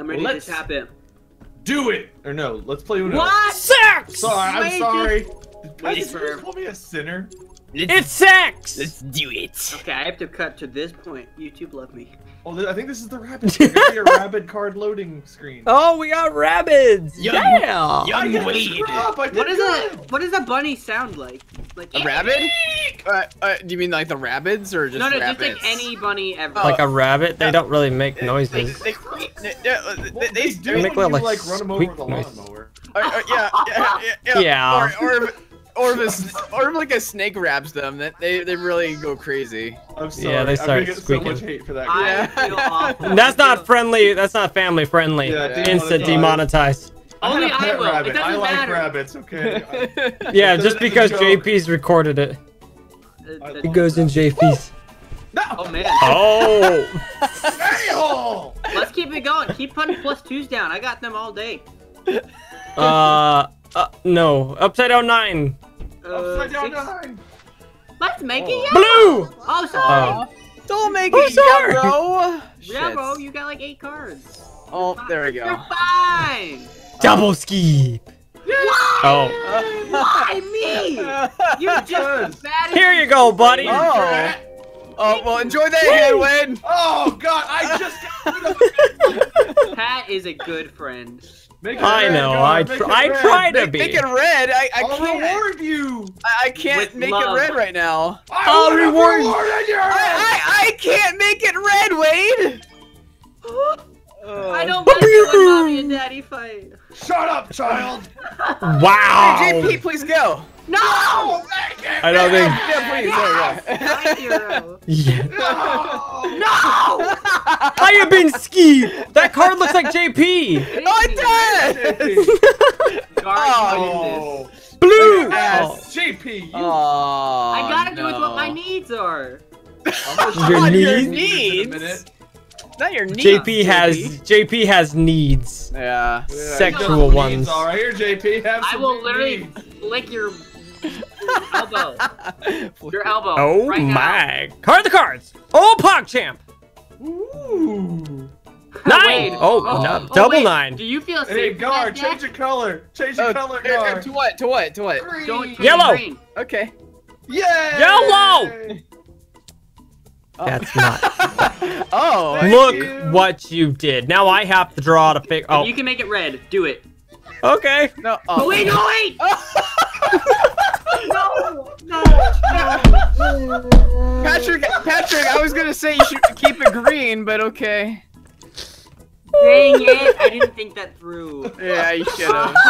I'm ready Let's- to tap in. Do it! Or no, let's play Uno. What? Sex! Sorry, I'm Wait, sorry. Wait Wait, for- for... call me a sinner? It's sex! Let's do it. Okay, I have to cut to this point. YouTube love me. Oh, I think this is the rabbit. There could be a rabbit card loading screen. Oh, we got rabbits! Young- yeah! Young didn't Wade. screw up, I did What does a what does a bunny sound like? Like A rabbit? Uh, uh, do you mean like the rabbits or just no, no, rabbits? just like any bunny ever. Oh. Like a rabbit? They don't really make They, noises. they, they, they, they, Well, they, they do make little, like, like, run them over with a lawnmower. uh, uh, yeah, yeah, yeah, yeah. Yeah. Or, or, if, or, if a, s- or if like a snake grabs them, that they, they really go crazy. I'm sorry. Yeah, they I'm start gonna get so squeaking. much hate for that. I feel. That's not friendly. That's not family friendly. Yeah, Instant demonetized. demonetized. I Only had a I pet will. It doesn't I like matter. rabbits. Okay. I- Yeah, just because. JP's recorded it. Uh, It goes in JP's. no. Oh man. Oh! Let's keep it going. Keep putting plus twos down. I got them all day. Uh, uh, no. Upside down nine. Uh, Upside down six- nine. Let's make it Oh. yellow. Blue! Oh, sorry. Oh. Don't make Oh, it sorry. yellow. Yeah, bro, you got like eight cards. Oh, there we You're go. fine. Double ski. Oh. Why me? You're just bad Here you go, buddy. Oh. Oh, well, enjoy that hand, Win. Oh God! I just. Got blue! Pat is a good friend. Make it I red, know. go I make tr I red. try to Make, be. make it red. I, I I'll can't. reward you. I, I can't With make love. it red right now. I I'll want a reward you. reward in your I. I, I can't make it red, Wade. I don't like it when mommy and daddy fight. Shut up, child. Wow. Hey, JP, please go. No! Oh, make it I don't think. Yeah, please. Yes! There My hero. Yeah. No. No! How you been ski? That card looks like JP. we go. Oh, it does. Guard Oh, uses. Blue. Ass. JP. You. Oh, I gotta do with what my needs are. Oh, your On your needs? needs? In a minute. Not your needs. JP has JP has needs. Yeah. Yeah, Sexual you know what ones. needs Are here, JP. Have I some will new literally needs. lick your elbow. Your elbow. Oh right now. my! Card the cards. Oh, PogChamp. Ooh. Nine. Wait. Oh, no, double wait. nine. Do you feel safe? Hey, guard, change your color. Change your Oh, color, uh, uh, to what? To what? To what? Green. Don't Yellow. green. Okay. Yay! Yellow! Oh. That's not. Oh. Look you. what you did. Now I have to draw to pick. Oh, You can make it red. Do it. okay. No. Oh, Oh, wait, no, wait! no. No, Patrick, Patrick, I was gonna say you should keep it green, but okay. Dang it! I didn't think that through. Yeah, you should have.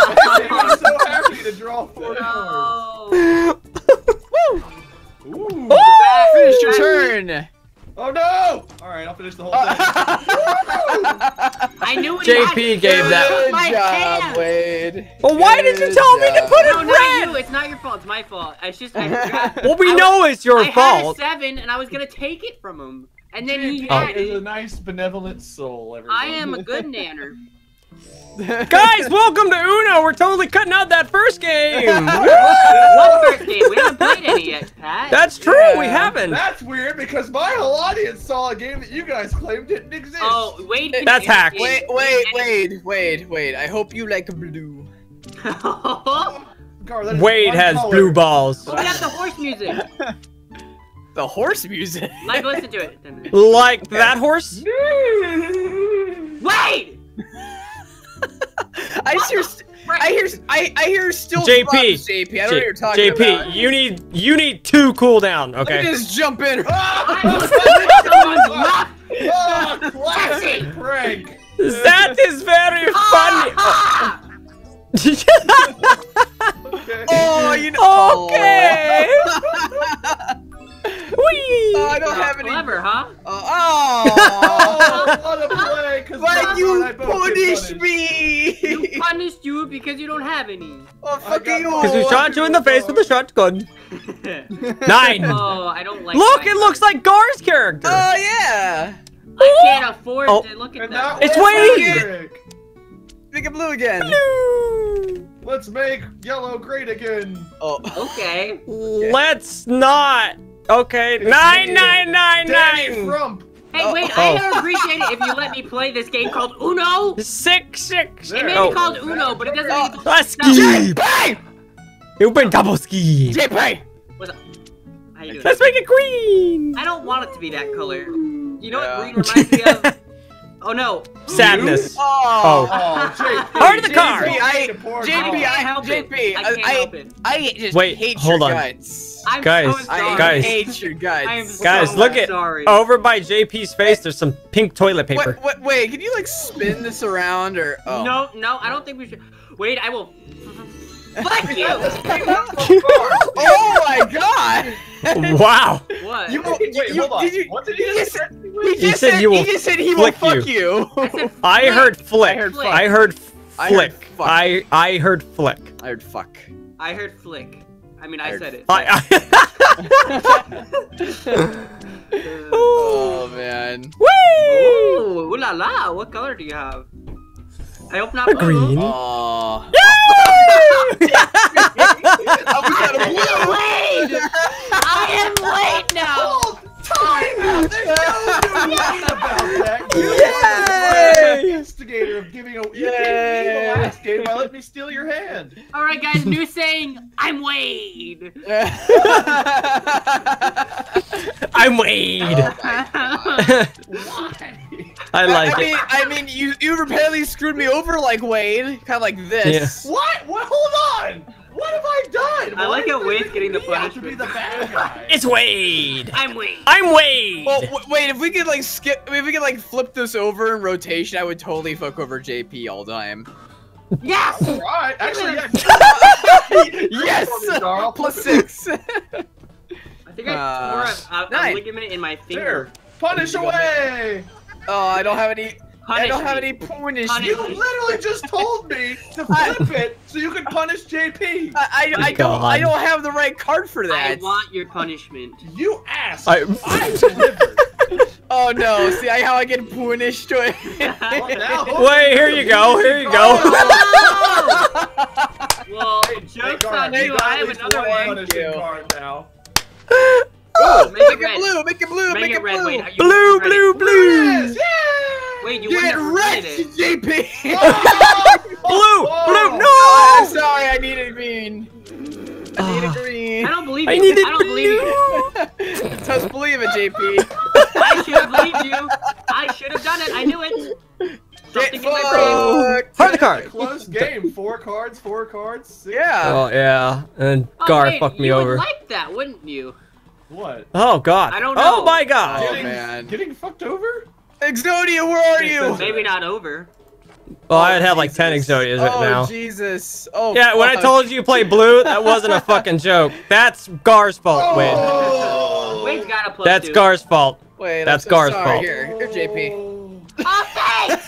I'm so happy to draw four cards. No. Ooh. Finish your turn. Oh no! Alright, I'll finish the whole thing. I knew what JP had. gave that. Good My job, hand. Wade. Well, why did you Good tell me to job. put No, it not you. red? It's not your fault. It's my fault. It's just I forgot. Well, we I know it's your I had a seven, and I was gonna take it from him, and then he JP had is a nice, benevolent soul, everyone. I am a good nanner. Guys, welcome to Uno. We're totally cutting out that first game. What first game? We haven't played any yet, Pat. That's true. We haven't. That's weird because my whole audience saw a game that you guys claimed didn't exist. Oh, wait. That's edit hacked. Wait, wait, wait, wait, wait. I hope you like blue. Gar, Wade has color. blue balls. oh, we got the horse music. The horse music. Like, listen to it. Like that horse? Wade. I hear, I hear, I, I hear still JP. drums, JP. I don't know what you're talking JP, about. you need you need two cooldown. Okay. Let me Okay. just jump in. Oh, classic prank! That is very funny. Ah! Okay. Oh, you know. okay. Oh, I don't have any. Clever, huh? Oh, Oh, what a play! 'cause why Gar you and I punish punished. me? You punished you because you don't have any. Oh, fuck you. Because we shot you in the face with a shotgun. Nine. oh, I don't like. Look, it looks like Gar's character. Oh, yeah. I can't afford Oh. to look at And that. that It's was Wade! Eric. Make it blue again. Let's make yellow great again. Oh. Okay. Let's not. Okay, nine, nine, nine, Danny nine. Frump. Hey, wait, Oh. I would appreciate it if you let me play this game called Uno. Six, six. It may Oh. be called Uno, but it doesn't Oh. mean Ah, ski. JP! You been double ski. JP! What's up? How you doing? Let's make it green. I don't want it to be that color. You know Yeah. what green reminds me of? Oh no. Sadness. Oh. Oh, JP. Heart of the car. JP, I, JP. I I, help. JP, I can't I, help it. I just Wait, hate hold your on. guts. I'm Guys, so I sorry. Guys. hate your guts. I am so Guys, look at sorry. over by JP's face. There's some pink toilet paper. Wait, wait, wait, can you like spin this around or? Oh. No, no, I don't think we should. Wait, I will. Fuck you. Oh my god! Wow. what? You, Wait, wait, you, did you, What did he he just, say? he He said said, you will he just said he will flick fuck you. you. I said I heard flick. I heard flick. I heard I heard flick. fuck. I I heard flick. I heard fuck. I heard flick. I mean, I said it. I, I Oh man. Whee! Ooh, ooh la la. What color do you have? I hope not A blue. green. Oh. Yay! We got a blue. I am late now. Time out! There's no need about that. You Yay! instigator of giving a. You gave me the last game by letting me steal your hand. All right, guys. New saying. I'm Wade. I'm Wade. Oh, Why? I like I it. mean, I mean, you you repeatedly screwed me over like Wade, kind of like this. What? What? Hold on. What have I like Why how Wade's getting the think I to be the bad guy. It's Wade. I'm Wade. I'm Wade. Well, w- wait, if we could like skip, if we could like flip this over in rotation, I would totally fuck over JP all time. Yes. All right. Actually, yeah. yes, Carl. plus six. I think I Uh, tore a, a, a nine. ligament in my There. finger. Punish away. oh, I don't have any. I don't have any me. punish. Punish You me. literally just told me to flip it so you can punish JP. I, I, I don't. I don't have the right card for that. I want your punishment. You asked. I- I delivered. Oh no! See how I get punished? Well, Wait, here you go. Here you go. Oh, well, Hey, jokes Gar, on you. I have another one one. punishing you. card now. Oh, Make it make it red. blue. Make it blue. Make, Make, it red. blue. Wait, you Blue, blue, blue. Yes, read it. Wait, you Get wouldn't have read wrecked, it. JP. Blue, blue, no. Oh, I'm sorry. I needed green. I needed Ah. green. I don't believe you. I needed I don't believe you. Just believe it, JP. I should have believed you. I should have done it. I knew it. Get Something in my brain. fucked. Of the card. Close game. Four cards. Four cards. Six. Yeah. Oh yeah, and Oh, Gar wait, fucked me you over. Would like that, wouldn't you? What? Oh god. I don't Oh my god. Oh, getting, man. Getting fucked over? Exodia, where are you? Maybe not over. Well, I'd have like ten Jesus. Exodias right oh, now. Jesus. Oh, Yeah, when I told you you play blue, that wasn't a fucking joke. That's Gar's fault, Wade. Oh. Wade's got a plus That's two. Gar's fault. Wait, That's I'm so Gar's sorry. fault. Here, here, JP. Oh, thanks!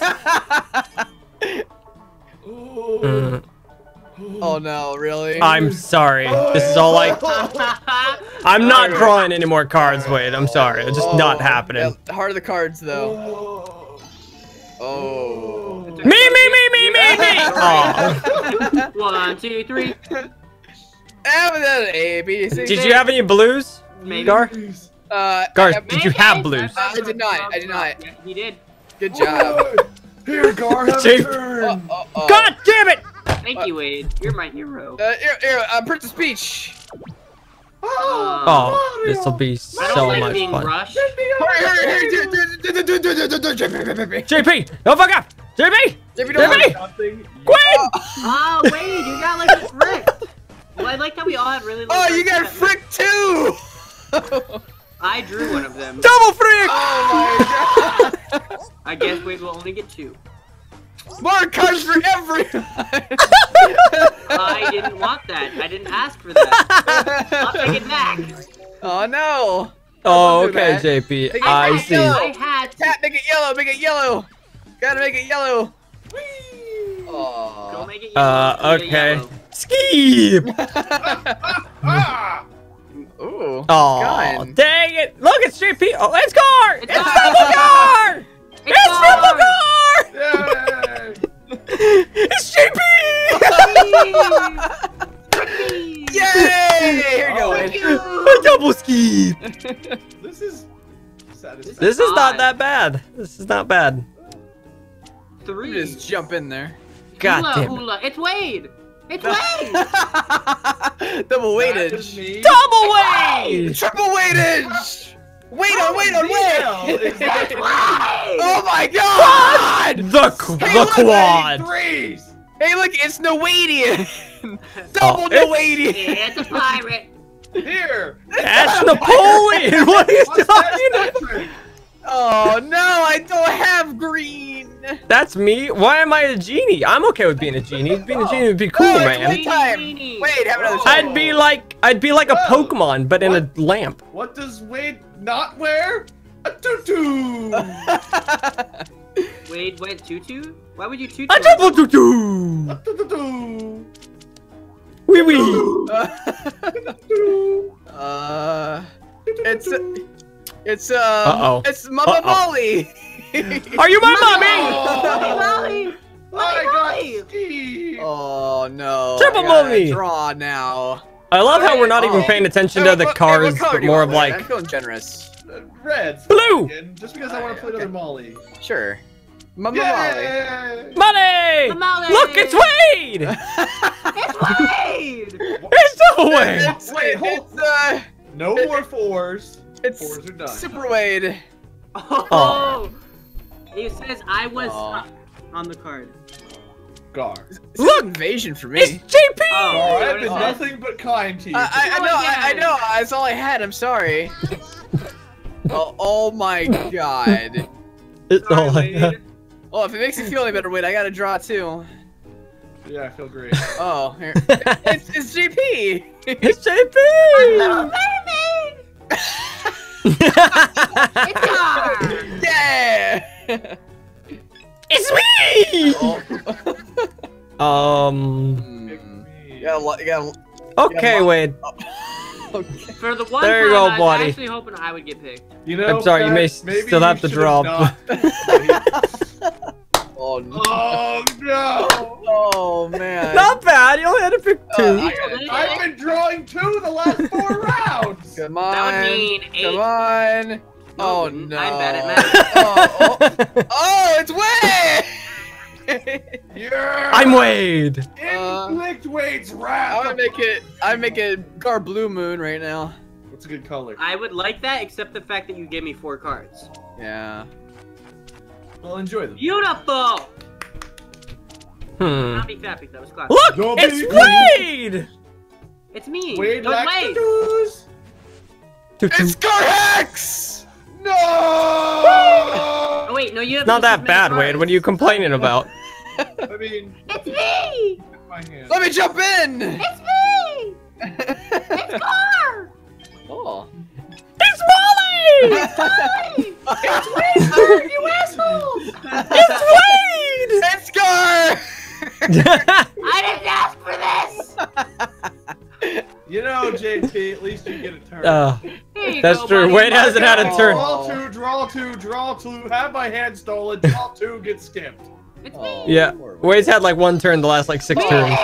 Oh. Mm, oh no, really? I'm sorry. This is all like I'm not drawing any more cards, Wade. I'm sorry. It's just Oh, not happening. yeah, heart of the cards, though. Oh. Oh. Me, me, me, me, me, me. Aw. One, two, three. A, B, C, Did you have any blues, Maybe. Gar? Uh, Gar, did you have blues? I did not, I did not. Yeah, he did. Good job. Here, Gar, have a turn. Oh, oh, oh. God damn it! Thank uh, you, Wade. You're my hero. Uh, here, here, uh, Princess Peach. Oh, oh this will be so like much fun. Rushed. JP, no fuck up. JP, JP, JP, Oh, wait, you got like fricked. Well, I like that we all had really. Like, oh, you got fricked too. I drew one of them. Double frick. Oh my god. I guess Wade will only get two. More cards for everyone! I didn't want that. I didn't ask for that. I'll take it back. Oh no! Oh, okay, that. JP. Make it I see. yellow. I had. Tap, make it yellow, make it yellow! Gotta make it yellow! Go Oh. make it yellow. Uh, Make okay. yellow. Skip! Ooh. Oh, Gun. dang it! Look, it's JP. Oh, it's Gar! It's, It's triple Gar! It's triple Gar! Gar! Yay! It's JP! Yay! Here you go, Oh. A double ski. This is sad. That is. This is not Five. that bad. This is not bad. Three. me just jump in there. God hula, damn it. hula. It's Wade. It's Wade. Double That is weightage. Double weight! Triple weightage. Wait on, wait on, wait. is oh my god! The, qu- Hey, the look, quad. Threes. Hey, look, it's Noadian. Double Oh, it's- Noadian. it's a pirate. Here. That's Napoleon! What are you What's talking about? Oh no, I don't have green. That's me? Why am I a genie? I'm okay with being a genie. Being a genie would be cool, Oh, it's man. wait time. Weenie. Wait, have another Oh. shot. I'd be like, I'd be like a Pokemon, but in a lamp. What does Wade not wear? A tutu. Wade went tutu. Why would you tutu? A double doo doo! A tutu. Wee wee! uh, it's it's uh, Uh-oh. it's Mama Uh-oh. Molly. Are you my mommy? Oh. Molly. I Molly. oh no. Triple Molly. Draw now. I love how we're not even Oh. paying attention to the what- hey, what cards, but more of like. I'm feeling generous. Uh, Red. Blue. Just because I want to play Okay. another Molly. Sure. Mama Molly. Money! Molly. Look, it's Wade! It's Wade. It's the Wade! Wait, hold- it's, uh, No more fours. it's Fours are done. Super Wade. Oh. He says I was on the card. Gar. This is Look! invasion for It's me. JP! Oh. I've been Oh. nothing but kind to you. I, I, I Oh, know, I, I know. That's all I had. I'm sorry. oh, oh my god. It's Sorry, all I Wade. Well, if it makes you feel any better, wait, I gotta draw too. yeah, I feel great. Oh, here. it's, it's JP. It's JP! Little mermaid. It's Gar. yeah. it's me! oh. Um. You gotta, you gotta. Okay, Yeah, Wade. Okay. For the one There you time go, I was buddy. actually hoping I would get picked. You know, I'm sorry, you may maybe still have to should draw. not- Oh no. oh no! Oh man. Not bad. You only had to pick two. Uh, I- I've been drawing two the last four rounds. Come on. That would mean eight. Come on. No, oh I'm no. bad at math. oh, oh, oh, it's way. Yeah. I'm Wade. Inflict Wade's I wrath. want to make it. I make it Gar Blue Moon right now. What's a good color? I would like that, except the fact that you gave me four cards. Yeah. Well, enjoy them. Beautiful. Hmm. Happy fappy, that was class. Look, Go it's big. Wade. It's me. Wade no, likes wait. It's Garhex. No. Wait, no, you have Not that bad, Wade. What are you complaining about? I mean, It's me. my hand. Let me jump in. It's me. It's Gar. oh. It's Molly. It's Wade. you assholes. It's Wade. It's Gar. I didn't ask for this. You know, JP, at least you get a turn. uh, That's go, true. buddy. Wade hasn't had a turn. Draw two, draw two, draw two. Have my hand stolen. Draw two, get skipped. It's Oh, me. yeah, poor Wade's had like one turn the last like six turns.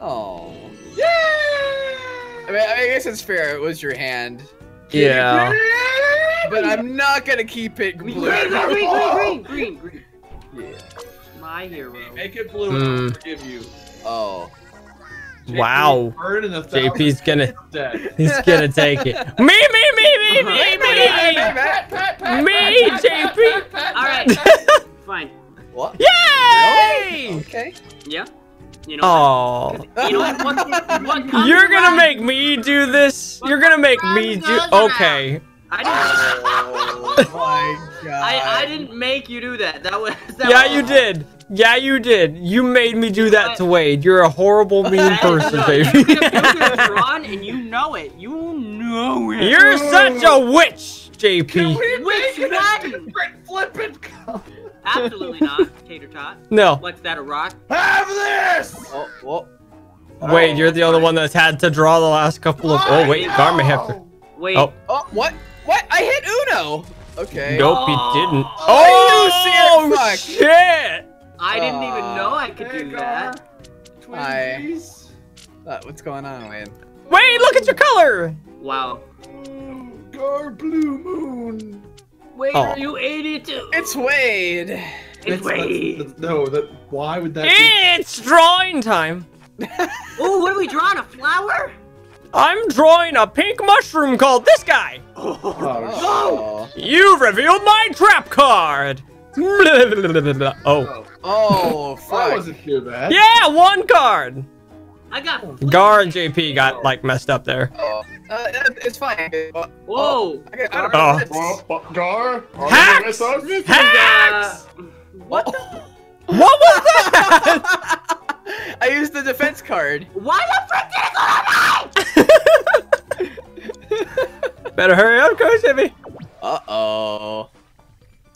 Oh. Yeah. I mean, I guess it's fair. It was your hand, Yeah. but I'm not gonna keep it Green, blue. green, green, green, green, green, green. Yeah. My hero. Make it blue. Hmm. and I'll forgive you. Oh. JP, Wow. Bird in a JP's gonna he's gonna take it. Me, me, me, me, me, me. Me, JP. All right. Fine. What? Yay! Okay. Yeah. You know, oh. you know what, what, what You're gonna around- make me do this. You're gonna make me do. Okay. I didn't. Oh my god. I, I didn't make you do that. That was. That Yeah, was, you did. Yeah, you did. You made me do that to Wade. You're a horrible, mean That- person, no, baby. You could have drawn, and you know it. You know it. You're such a witch, Can JP. we Which make it a one? different flippin' Absolutely not, tater tot. No, What's that? A rock? Have this! Oh, well. Wade, you're the only one that's had to draw the last couple of. Oh wait, Gar may have to. Wait. Oh. Oh, what? What? I hit Uno. Okay. Nope, he didn't. Oh, you Oh sick fuck. shit! I didn't even know I could Hey, do Gar. that. Hi. Uh, what's going on, Wayne? Wade, look at your color. Wow. Gar Blue Moon. Wait, Oh. are you 82? It's Wade. It's That's- Wade. that's- no, that. Why would that? be? It's drawing time. Oh, what are we drawing? A flower? I'm drawing a pink mushroom called this guy. Oh, Oh. You revealed my trap card. Oh. oh. Oh, That fuck. wasn't too bad. Yeah, one card. I got. Gar and JP got like messed up there. Oh, uh, it's fine. Uh, Whoa. I got, I got Oh. this. Gar, Hacks! you with us? This is, Hacks! uh, What? What was that? I used the defense card. Why the frick did it go to me? Better hurry up, Coach Jimmy. Uh oh.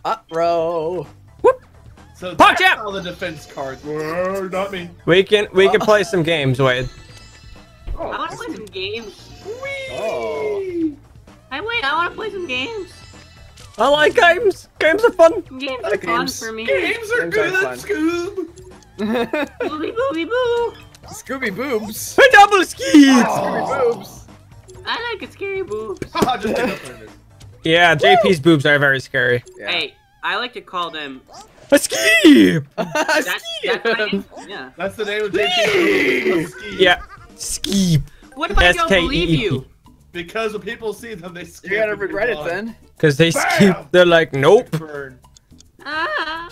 Uh oh. So Punch that's out! how the defense cards were. Not me. We can we can play some games, Wade. Oh, I want to play some games. Oh. Hey, wait, I want to play some games. I like games. Games are fun. Games I are like fun games. for me. Games are Games are good, fun. Scoob. Booby booby boo. Scooby boobs. A double ski. Scooby Oh. boobs. I like a scary boob. Haha, just get up there. Yeah, JP's boobs are very scary. Yeah. Hey, I like to call them. A ski. That's, that's my name. Yeah. That's the name of JP. Ski. Yeah, ski. What if I don't believe you? Because when people see them, they skip. You're gonna regret it then. Cause they Bam! skip. They're like, nope. Burn. Ah.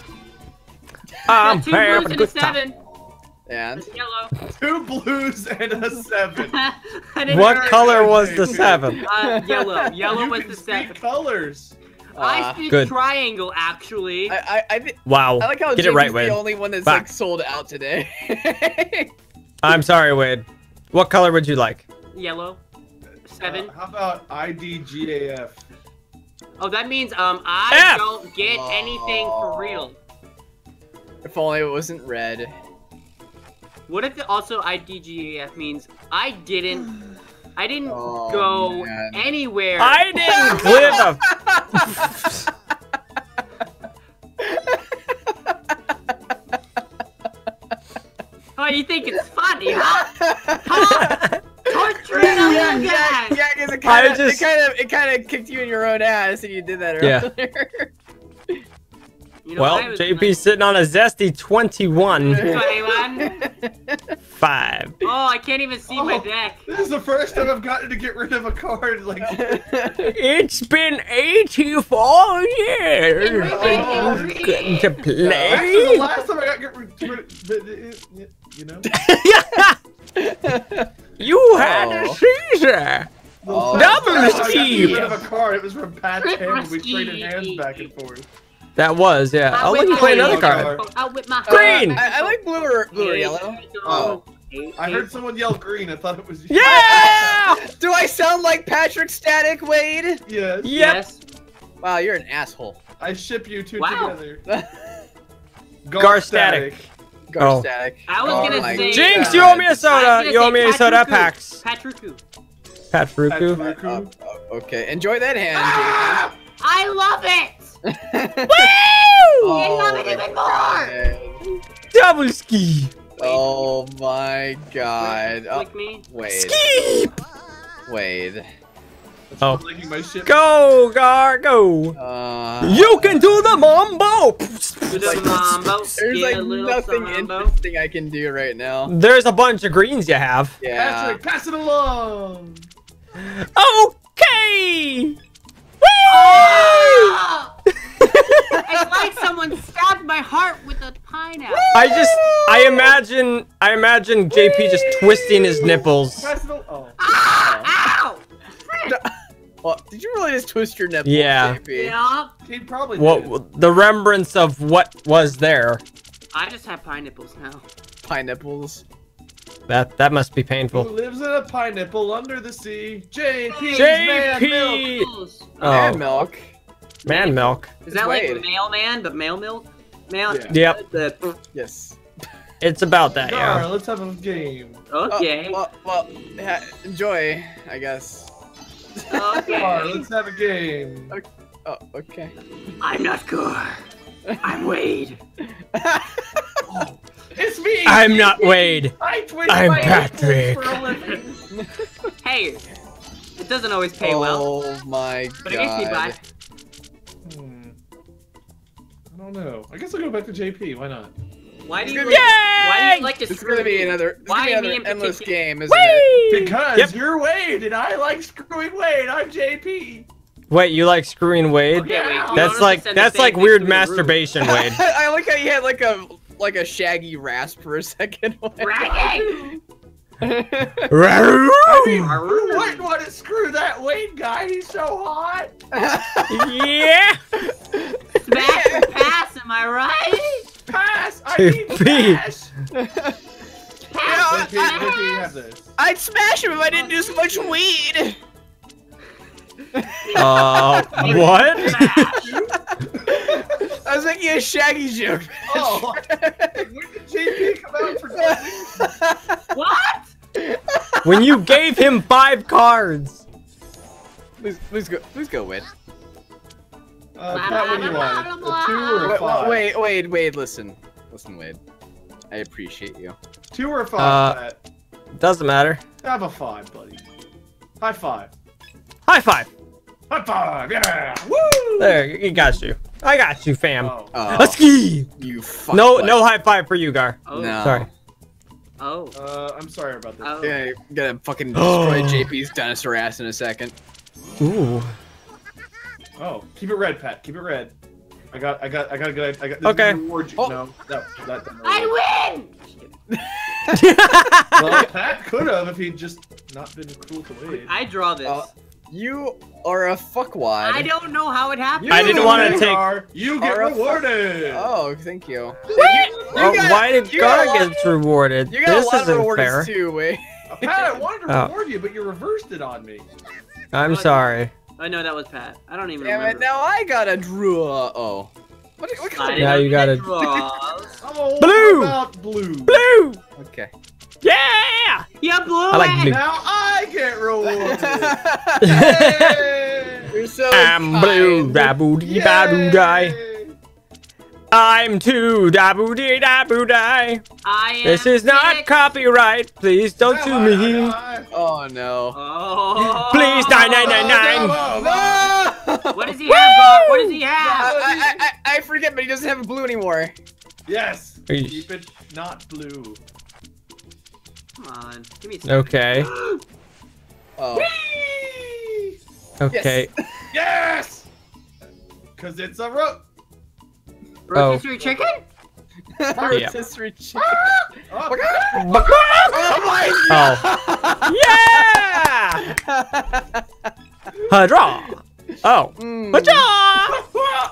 I'm Got two here for and a good time. Seven. And yellow. Two blues and a seven. What color was the seven? Uh, yellow. Yellow you was can the speak seven. colors. I uh, speak Good. triangle, actually. I I I, Wow. I like how Get Jake it right, is Wade. the only one that's Back. like sold out today. I'm sorry, Wade. What color would you like? Yellow. Seven. Uh, how about IDGAF? Oh, that means um I F. don't get anything for real. if only it wasn't red. What if it also IDGAF means I didn't I didn't Oh, go man. anywhere. I didn't clear the. Oh, you think it's funny, huh? Huh? Torturing a yeah, little yeah, guy. yeah, because it I kind of, just- it kind of, it kind of kicked you in your own ass, and you did that Yeah. earlier. You know, Well, I was JP's sitting on a zesty 21. 21. 5. Oh, I can't even see my Oh. deck. This is the first time I've gotten to get rid of a card. Like, It's been 84 years. Oh, You've gotten to actually, the last time I got get rid of, you know, You had a Oh. Caesar. Oh. Double I got to ski. get rid of a card. It was from Pat's hand. and We traded hands back and forth. That was, yeah. I'll I'll let you play another card. card. Out with my Green. Uh, I, I like blue or blue or yellow. Oh. I heard someone yell green. I thought it was you. Yeah! Do I sound like Patrick Static Wade? Yes. Yep. Yes. Wow, you're an asshole. I ship you two Wow. together. Gar Static. Gar Oh. Static. I was Oh gonna my say. Jinx, you owe me a soda. You owe me a soda Patrick packs. Patrick. Pat Fruku. Uh, uh, okay, enjoy that hand, Ah, I love it. JP. Woo! I love it even more. Double ski. Oh my god. Oh, Click me. Wade. Ski. Wade. Oh. My ship. Go, Gar, go. Uh, You can do the mambo. Do the mambo. There's like a nothing mambo. interesting I can do right now. There's a bunch of greens you have. Yeah. Patrick, pass it along. Okay. Whee! Ah! It's like someone stabbed my heart with a pineapple. I just, I imagine, I imagine JP just twisting his nipples. Pass it along. Oh. Ah! Ow! Well, did you really just twist your nipples, Yeah. JP? Yeah. He probably did. What the remembrance of what was there? I just have pineapples now. Pineapples. That that must be painful. Who painful. lives in a pineapple under the sea? JP's man milk. JP. Pineapples. And Oh, milk. Man, milk. Is that like Wade. mailman, but male milk? Mail. Yeah. Yep, The, Yes. it's about that. Gar, Yeah. let's have a game. okay. Uh, well, well ha- enjoy, I guess. Gar, okay. let's have a game. Oh, okay. I'm not Gore. I'm Wade. It's me. I'm not Wade. I I'm Patrick. nipples for a living. Hey, It doesn't always pay well, Oh my god. but it makes me buy. God. I don't know. I guess I'll go back to JP. Why not? Why do you? Like, why do you like to This is screw gonna be me? another, Why gonna be me another endless particular? game, isn't it? Because Yep. you're Wade and I like screwing Wade. I'm JP. Wait, you like screwing Wade? Okay, wait, you That's like that's like weird to the roof. masturbation, Wade. I like how you had like a like a shaggy rasp for a second. Bragging! You wouldn't want to screw that Wade guy. He's so hot. yeah. Smash and pass, am I right? Pass. I need JP. pass. Pass JP, and JP, you have pass. this. I'd smash him if I didn't do so much weed. Uh, what? I was making a shaggy joke. Oh. when did JP come out for nothing? What? When you gave him five cards. please, please go, please go, Wade. Uh, Pat, what do you want? A two or a Wait, five? wait, wait, Wade, listen, listen, Wade. I appreciate you. Two or five, Uh, Pat? Doesn't matter. Have a five, buddy. High five. High five. High five, yeah! Woo! There, you got you. I got you, fam. Oh. Oh, A ski. you fuck. No, no high five for you, Gar. Oh, No. Sorry. Oh. Uh, I'm sorry about this. Oh. Yeah, you're gonna fucking destroy JP's dinosaur ass in a second. Ooh. Oh, keep it red, Pat. Keep it red. I got, I got, I got a good. I got. This Okay. Is reward you. Oh. No, that, that. didn't. I win! Well, Pat could have if he'd just not been cruel to Wade. I draw this. Uh, you are a fuckwad. I don't know how it happened. I didn't wanna take- Gar, You get Are a fu- rewarded. Oh, thank you. Oh, got- why did you got Gar get rewarded? You got This a lot of isn't rewards fair. too, Wade. Uh, Pat, I wanted to Oh. reward you, but you reversed it on me. I'm sorry. I know that was Pat. I don't even Damn it! Now I got a draw. Oh, what? What I kind Yeah, didn't you gotta- the. Oh, Blue! blue? Blue. Okay. Yeah. You blew I like it. blue. Now I get rewarded. Yay! You're so. I'm blue. kind. Daboo dee badoo die. I'm too daboo dee daboo die. I am This is not sick. copyright. Please don't sue me. Oh no. Oh. Please die nine nine nine. No! What does he have, Gar? What does he have? I, I, I, I forget, but he doesn't have a blue anymore. Yes. Eesh. Keep it not blue. Come on. Give me a second. Okay. Oh. Whee! Okay. Yes. Cause it's a rope. Rotisserie chicken? Rotisserie chicken. Oh, Oh my Oh. Yeah. A draw. Oh. Mm. A draw.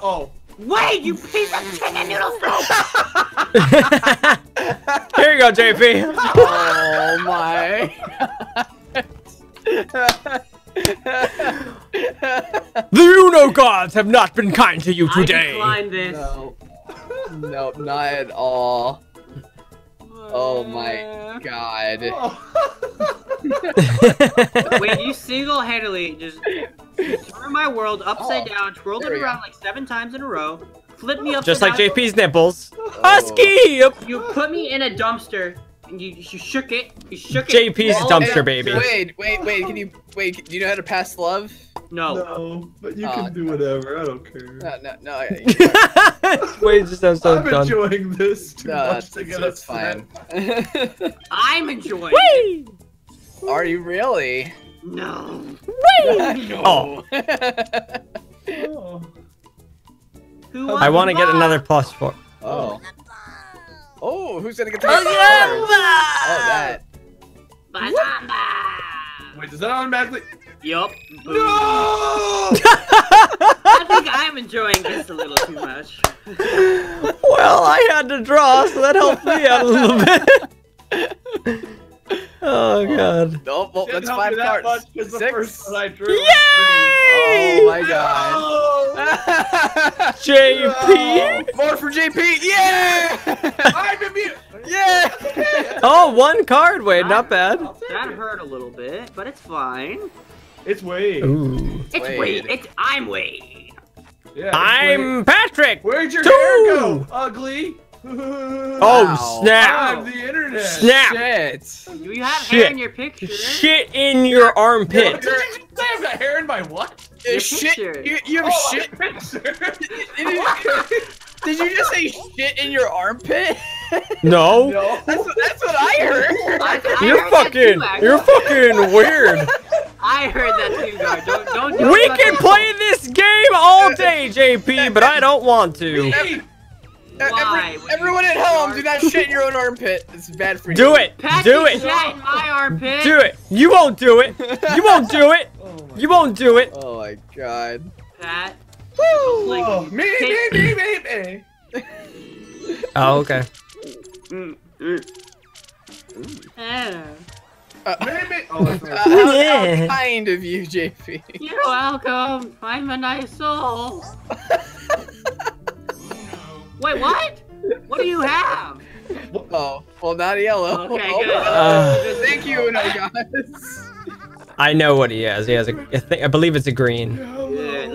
oh. Wait, you piece of chicken noodle soup! Here you go, JP. Oh my. The Uno gods have not been kind to you today. I today. decline this. no. No, not at all. Oh my god. Wait, you single-handedly just turned my world upside Oh, down, twirled it around like seven times in a row, flipped me upside Just like down. JP's nipples. Oh. Husky. You put me in a dumpster, and you, you shook it. You shook it. JP's dumpster baby. Wait, wait, wait. Can you wait? Do you know how to pass love? No. No, but you Oh, can do whatever. I don't care. No, no, no. I- Wait, just sounds so I'm done. enjoying this too no much to get that's upset. fine. I'm enjoying. Whee! Are you really? No. Oh. Oh. Who I want to get another plus four. oh. Oh, who's gonna get the Oh, yeah! Oh, that. Banana. Wait, does that automatically? Yup. No! I think I'm enjoying this a little too much. Well, I had to draw, so that helped me out a little bit. Oh, oh god. Oh, well, that's five that cards. much 'cause the Six. first I drew. Yay! Oh my god. Oh! JP. More for JP. Yeah! I'm immune. yeah! Oh, one card. Wait, not bad. That hurt a little bit, but it's fine. It's Wade. Ooh. It's Wade. Wade. It's I'm Wade. Yeah. I'm Patrick. Where'd your Two. hair go, ugly? Oh Wow. snap! I'm the internet. Snap! Shit. Do You have Shit. hair in your picture. Shit in your armpit. Did you just say got hair in my what? Your shit. picture. You, you have Oh, shit. picture. Did you, did you just say shit in your armpit? No. no. That's what, that's what I heard. I, I You're heard fucking, too, you're fucking weird. I heard that too, guard. Don't, don't. don't We let can that- play this game all day, JP, but I don't want to. Hey, Why? Every, everyone at home, do not shit in your own armpit. It's bad for you. Do it. Patrick Do it. shat in my armpit. Do it. You won't do it. You won't do it. Oh you won't do it. Oh my god. Pat. oh, Like, me, me, me, me, me. Oh, okay. Mm, mm. Me, me. Oh, that's Uh, how, Yeah. how kind of you, JP. You're welcome. I'm a nice soul. Wait, what? What do you have? Oh, well, not yellow. Okay, Oh, good. Uh, Thank you, no guys. I know what he has. He has a. I, think, I believe it's a green. Good.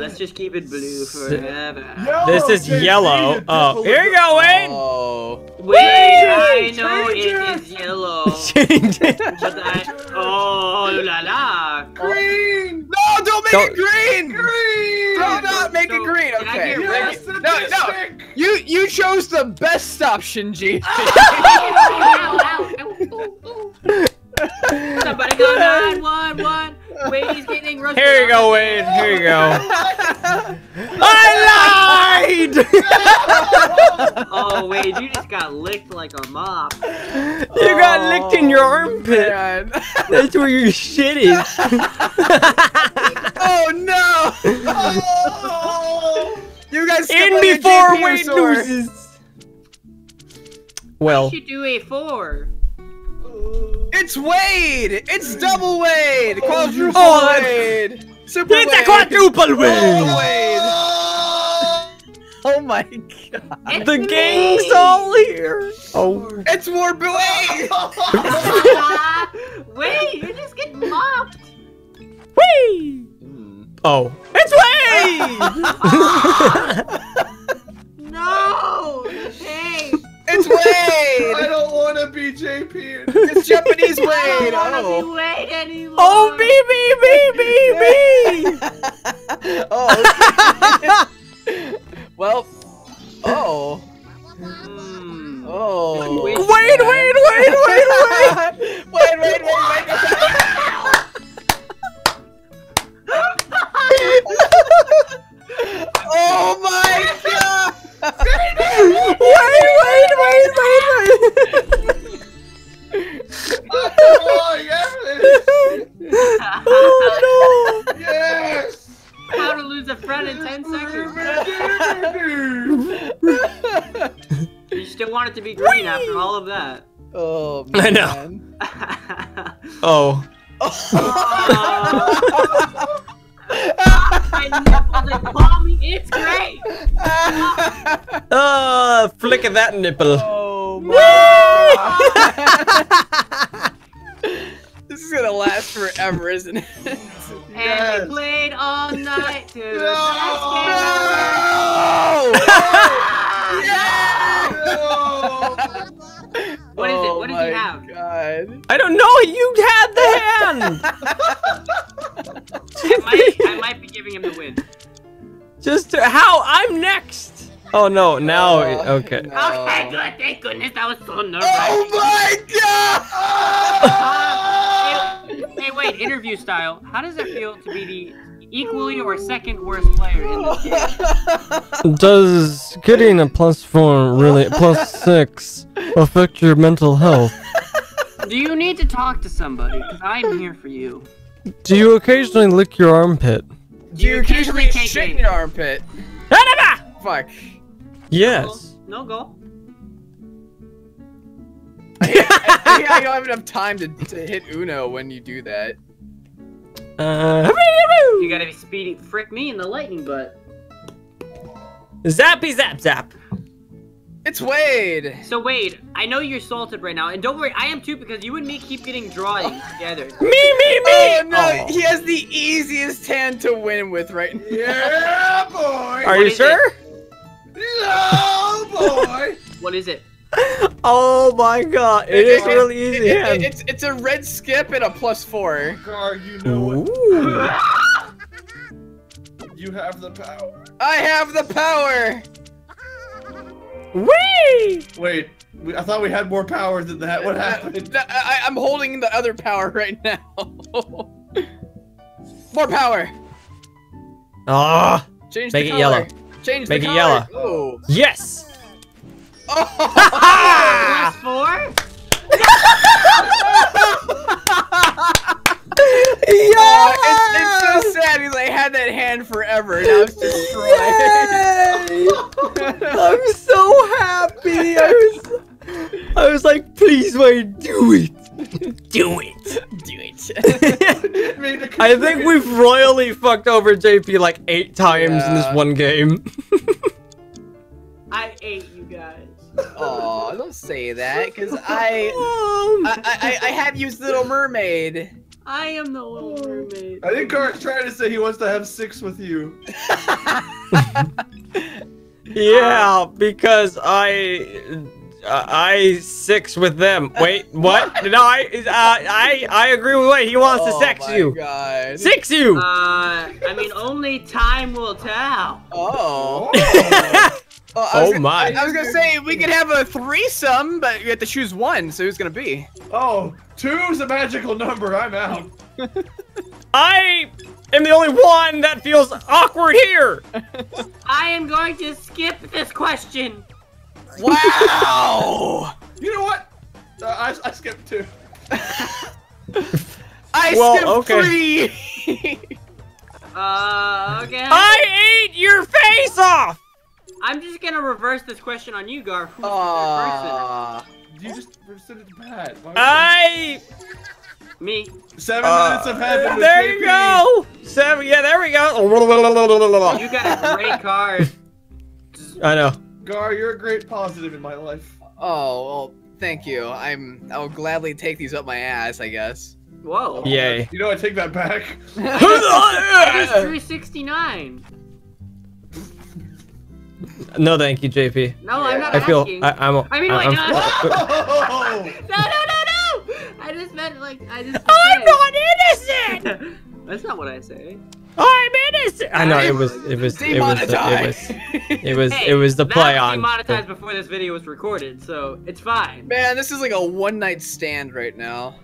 Let's just keep it blue forever. This is JP, yellow. Oh, uh, devil here is you go, Wayne. Oh. Wait, I know change it it. is yellow. Change it. But I. Oh la la. Green. No, don't make Don't- it green! Green. Do not make So, it green, okay. Yes, No, no, you you chose the best option, G. Somebody go 911. Wait, he's getting roasted. Here you go, Wade. Here you go. I lied. Oh wait, you just got licked like a mop. you got oh licked in your armpit. Man. That's where your shit is. oh no! Oh. You guys in before JP Wayne resort. loses. Well, You should do a four. It's Wade! It's double Wade! Quadruple Oh, that's- Wade! Super it's a Wade! quadruple Double win. Wade! Oh. My god! It's The me. gang's all here. Oh. It's more Wade! Wait, you're just getting mopped. Whee! Hmm. Oh. It's Wade! No. Hey. It's I don't want to be JP. It's Japanese Wade. I don't wanna Oh! be Wade anymore. oh, me, me, me, me, me! oh, okay. well, oh, Hmm. oh. Wait, Wait, wait, wait, wait, wait! wait, wait, wait, wait. oh my god! Wait, wait, wait, wait, wait! Oh, yes. Oh Yes. How to lose a friend in 10 seconds. You still want it to be green after all of that. oh I know. no! Oh. My nipples are calling me. It's great. Uh, flick of that nipple. oh my god. this is gonna last forever, isn't it? And Yes. we played all night to the No. best game ever. Oh! What is it? Oh What does my he have? God. I don't know. You had the hand. I might, I might be giving him the win. Just to, how? I'm next. Oh no! Now Oh, okay. no. Okay, good. Thank goodness. That was so nerve Oh my god! Hey, hey, wait. Interview style. How does it feel to be the equally or second worst player in this game? Does getting a plus four really plus six affect your mental health? Do you need to talk to somebody? Because I'm here for you. Do you occasionally lick your armpit? Do you occasionally take shit in your armpit? Fuck. Yes. No go. I, I don't have enough time to, to hit Uno when you do that. Uh, You gotta be speedy. Frick me in the lightning butt. zappy zap zap. It's Wade. So Wade, I know you're salted right now, and don't worry, I am too because you and me keep getting drawings together. Me me me. Oh no, Oh. he has the easiest hand to win with right now. Yeah, boy. Are What you is sure? No, boy. What is it? Oh my god! It is really easy It- it- it's it's a red skip and a plus four. Gar, you know what? Ooh. You have the power. I have the power. Whee! Wait, we, I thought we had more power than that. What happened? No, I, I'm holding the other power right now. More power. Ah, Change Make the it color. yellow. Change Make the it color. yellow. Oh. yes. Oh. Four? Oh, it's, it's so sad because I had that hand forever and now it's destroyed. I'm so happy. I was, I was like, please, wait, do it, do it. Do it. Didn't mean to I think we've royally fucked over JP like eight times in this one game. I ate you guys. Oh, don't say that because I, Um, I, I, I have used Little Mermaid. I am the little mermaid. I think Gart's trying to say he wants to have sex with you. yeah, because I, uh, I six with them. Wait, what? No, I, uh, I, I agree with Wait. He wants to oh sex my you. God. Six you. Uh, I mean, only time will tell. Oh. Oh. Oh, Oh gonna- my. I, I was gonna say we could have a threesome, but you have to choose one. So who's gonna be? oh, two's a magical number. I'm out. I am the only one that feels awkward here. I am going to skip this question. Wow! You know what? Uh, I, I skipped two. I Well, skipped okay. three. Uh, okay. I ate your face off. I'm just gonna reverse this question on you, Gar. Who's the Aw. You just sent it to Pat. I. Me. Seven Uh, minutes of heaven. with there you JP. go. Seven. Yeah, there we go. You got a great card. I know. Gar, you're a great positive in my life. Oh well, thank you. I'm. I'll gladly take these up my ass. I guess. Whoa. Yay. You know, I take that back. I just drew 69. no, thank you, JP. No, I'm not I feel. asking. I, I'm. I mean, I'm, wait, I'm- no. Oh! No, no, no, no! I just meant like I just. Oh, I'm not innocent. That's not what I say. Oh, I'm innocent. I know it was. It was. It was. the- It was. It was. Hey, It was the that play was on. demonetized before this video was recorded, so it's fine. Man, this is like a one night stand right now.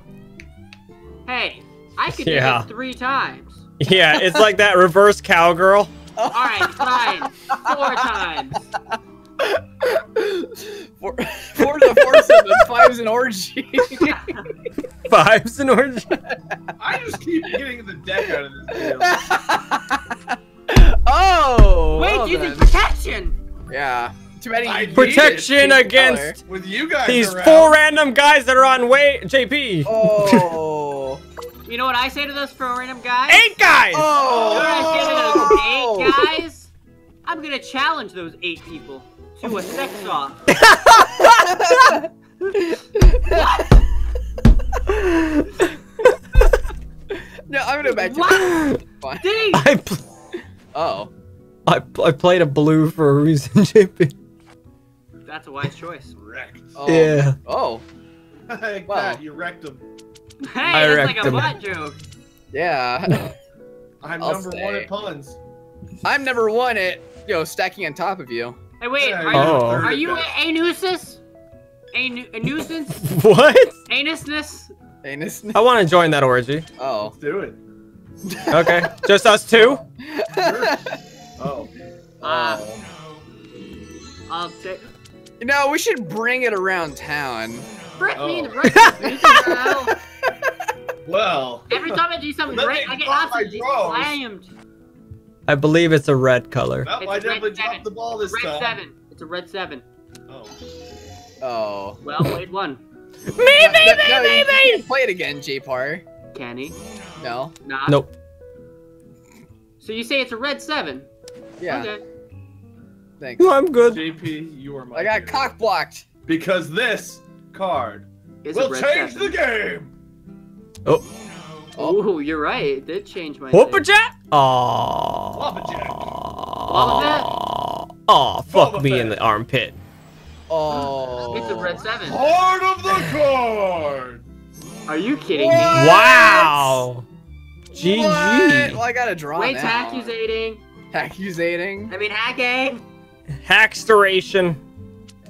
Hey, I could Yeah. do this three times. Yeah, it's like that reverse cowgirl. All right, fine. Four times. Four, four's a foursome, and five's an orgy. Fives and orange. I just keep getting the deck out of this deal. oh. Wait, well you then. think protection? Yeah. Too many. I- Protection Change the against With you guys these around. four random guys that are on way. JP. Oh. You know what I say to those four random guys? Eight guys. Oh. You know what I say to those Oh. eight guys? I'm gonna challenge those eight people to a sex off. No, I'm gonna back to What? Fine. I, pl- Oh. I, I played a blue for a reason, JP. That's a wise choice. Wrecked. oh. Yeah. Oh. Hey, Wow. Pat, you wrecked him. Hey, I that's like wrecked a him. butt joke. Yeah. I'm I'll number stay. one at puns. I'm number one at you know stacking on top of you. Hey, wait, Yeah, are you're you, Oh. are you a, best. a nuisance? A, nu- a nuisance? What? Anusness? Anus. I want to join that orgy. Oh. Let's do it. Okay, just us two. Oh. Uh, Oh. I'll take. You know, we should bring it around town. Frick me in the Oh. right. Well. Every time I do something great, I get drop my absolutely drawers. slammed. I believe it's a red color. Well, It's I red definitely seven. dropped the ball this Red time. seven. It's a red seven. Oh. Oh. Well played one. Me, No, me, no, me, no, me, you me. can't Play it again, J-Par. Kenny. No. Nah. Nope. So you say it's a red seven? Yeah. Okay. Thanks. No, I'm good. JP, you are my. I got hero. cock blocked. Because this card It's a will red change seven. the game. Oh, Oh, you're right. It did change my. Whoopa thing. Jack. Aww. Whoppa Jack. Aw, Aw, fuck Boba me Fett. in the armpit. Oh. It's a red seven. Heart of the card. Are you kidding What? me? Wow. What? GG. Well, I got a draw Wait's now. accusating. Accusating. I mean, hacking. Hackstoration.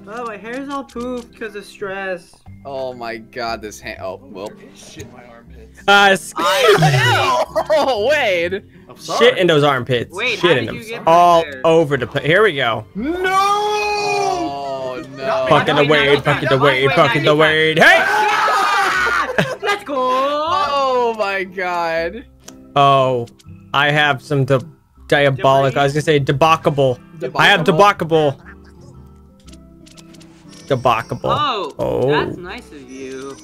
Oh, my hair's all poofed because of stress. Oh my god, this hand. Oh, well. Shit, my armpits. Uh, s- I. Oh, Wade. Shit in those armpits. Wait, shit how in them. All there? over the place. Here we go. No! Oh, no. No, Fucking no, the no, Wade, no, fucking no, the Wade, fucking the Wade. Hey! Let's go. Oh my god. Oh, I have some di- diabolic. I was gonna say debakable. I have debakable. Debakable. Oh, Oh. that's nice of you.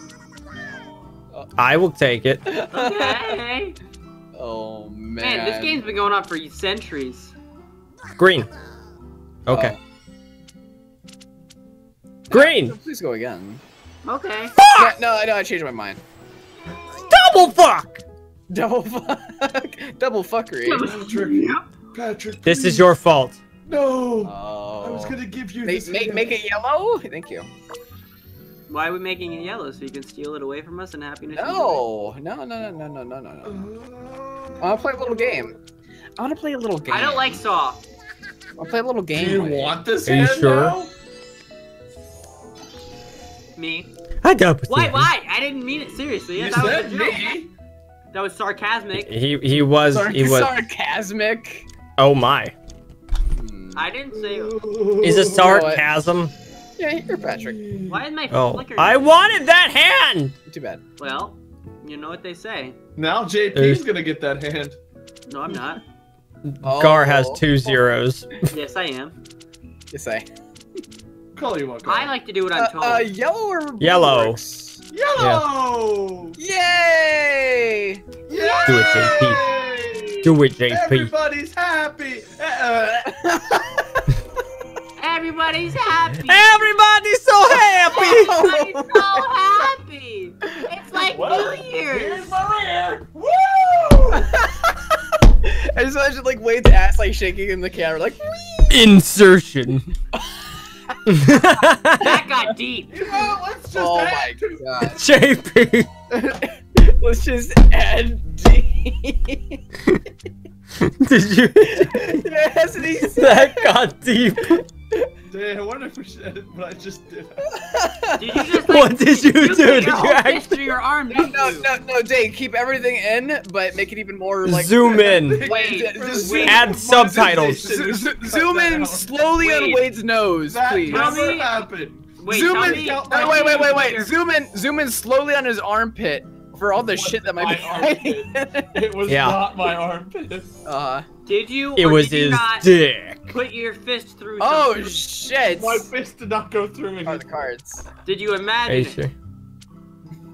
Uh, I will take it. Okay. Oh man. Man, this game's been going on for centuries. Green. Okay. Oh. Green. Please go again. Okay. No, no, no, I changed my mind. Double fuck. Double fuck. Double fuckery. Patrick. Patrick. This is your fault. No! Oh. I was gonna give you Make, this. make, make it yellow? Thank you. Why are we making it yellow so you can steal it away from us and happiness? No. No, no, no, no, no, no, no, no. I want to play a little game. I want to play a little game. I don't like Saw. I'll play a little game. Do you with want this Are you sure? now? Me. I double. Why? Why? I didn't mean it seriously. You that said was me. That was sarcasmic. He he was Sarc- he was. sarcasmic. Oh my. I didn't say. Is it sarcasm? Yeah, you're Patrick. Why is my Oh, flicker? I wanted that hand. Too bad. Well, you know what they say. Now JP's There's- gonna get that hand. No, I'm not. Gar has Oh. two zeros. yes, I am. Yes, I. Call you what? I like to do what I'm Uh, told. uh, yellow or blue Yellow. works? Yellow. Yay! Yeah. Do it, JP. Do it, JP. Everybody's happy. Everybody's happy. Everybody's so happy. Everybody's so happy. It's like Well, New Year's. Here's my rear. Woo! I just imagine like Wade's ass like shaking in the camera, like. Insertion. That got deep. You know, let's just Oh add my god. JP. Let's just add D. Did you? yes, and he's. that got deep. Dang, I wonder if we should edit what I just did. Did you just like, What did you do? put Did your you whole act- fist through your arm? No, didn't no, you? no, no, Jay, keep everything in, but make it even more like. Zoom in. Wait, just wait. Add subtitles. Z- z- zoom in slowly on Wait. Wade's nose, That please. Tell never me- happened. Wait, zoom tell in. me- count no, my wait, wait, wait, your- wait. Zoom in. Zoom in slowly on his armpit for all the shit that might My be hiding. It was Yeah. not my armpit. uh, Did you? It was did his not dick. Put your fist through. oh something? shit! My fist did not go through Are any. the cards? Did you Are you imagine? sure? it?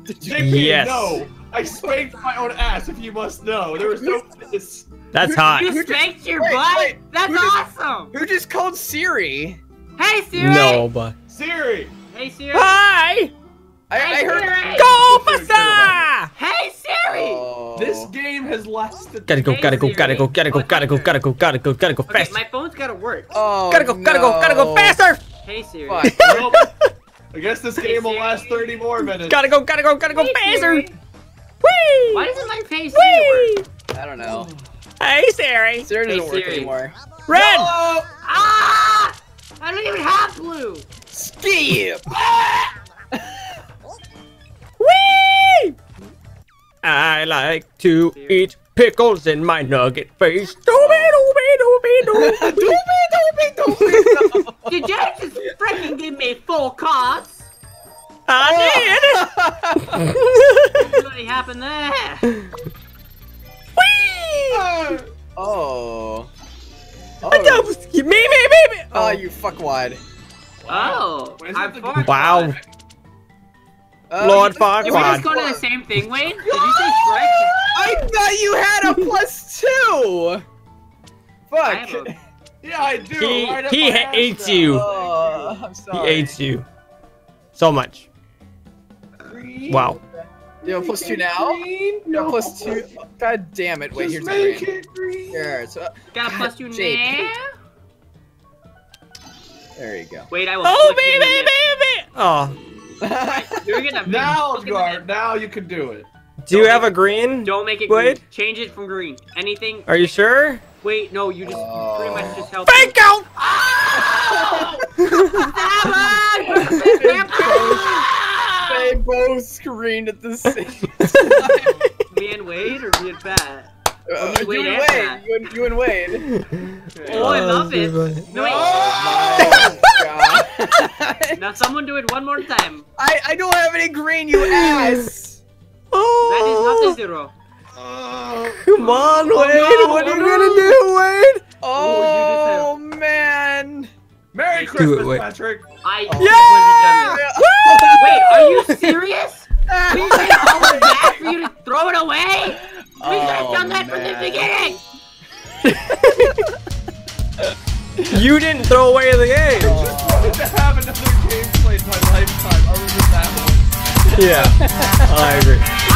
Did you- JP, Yes. no. I spanked my own ass, if you must know. There was no fist. That's hot. You Who just- spanked your wait, butt? wait, That's who just- awesome! Who just called Siri? Hey Siri! No, but. Siri. Hey Siri! Hi! I, I heard. Siri! Go faster! Hey Siri! Oh. This game has lasted. Gotta go, Hey, gotta go, gotta go, gotta go, gotta go, gotta go, gotta go, gotta go Okay, fast. my phone's gotta work. Oh, Gotta go, gotta go, gotta go faster! Hey Siri. Fuck. Well, I guess this game will last 30 more minutes. Gotta go, gotta go, gotta go Hey, faster! Siri. Whee! Why doesn't my face Siri work? I don't know. Hey Siri! Siri doesn't Hey, work anymore. Red! Oh, Ah! I don't even have blue! Skip. I like to eat pickles in my nugget face. Dooby dooby dooby doo. Did you just freaking give me full cards? I oh. did. What really happened there? did! Whee! oh. Oh. double skip. Me, me, me, me. Oh, you fuckwad. Oh, Why is I that the- farted. Wow. Uh, Lord Did we just Farquaad. go to the same thing, Wayne? Did you say Shrek? I thought you had a plus two. Fuck. a- yeah, I do. He- right he my ass hates now. you. Oh, I'm He sorry. hates you so much. Wow. You have a plus two now? Green? You have plus two. God damn it. Wait, Just here's my make it green. Here, so, Got a God, plus two Jake. now? there you go. Wait, I will Oh, flick baby, baby. Oh, lip. You're gonna Now, flick in the Guard, now you can do it. Do you have a green? Don't make it Wade? green. Change it from green. Anything. Are you sure? Wait, no, you just pretty much just help. Fake out! They both screamed at the same time. Me and Wade or me and Pat? Uh, you you and and Wade. You and, you and Wade. Oh, I love it. No, wait. Oh! God. Now someone do it one more time. I, I don't have any green, you ass. That is not a zero. Oh. come on, Wade. no, what are you no. gonna do, Wade? Oh, man. Merry Do it, Christmas, wait. Patrick. I Yeah! Wait, are you serious? We did all of that for you to throw it away? We could have Oh, done that from the beginning. You didn't throw away the game. Wanted to have another game played in my lifetime other than that one. Yeah, I agree.